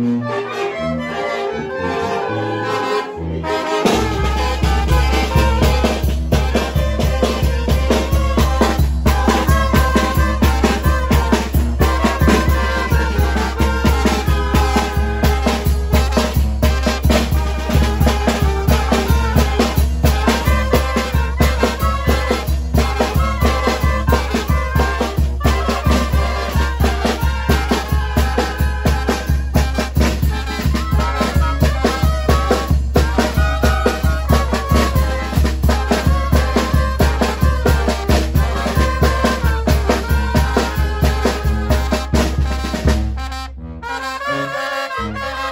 Mm-hmm.